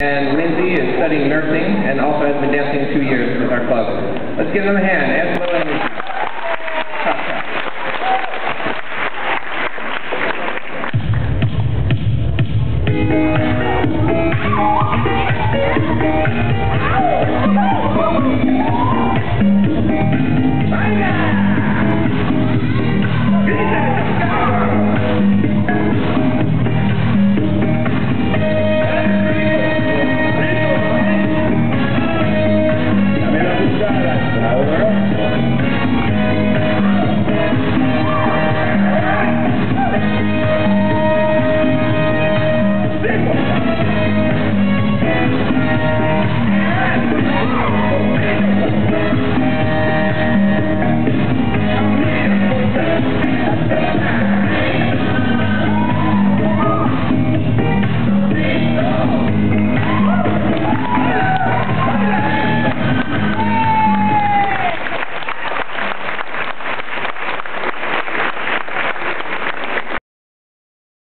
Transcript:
And Lindsey is studying nursing and also has been dancing two years with our club. Let's give them a hand.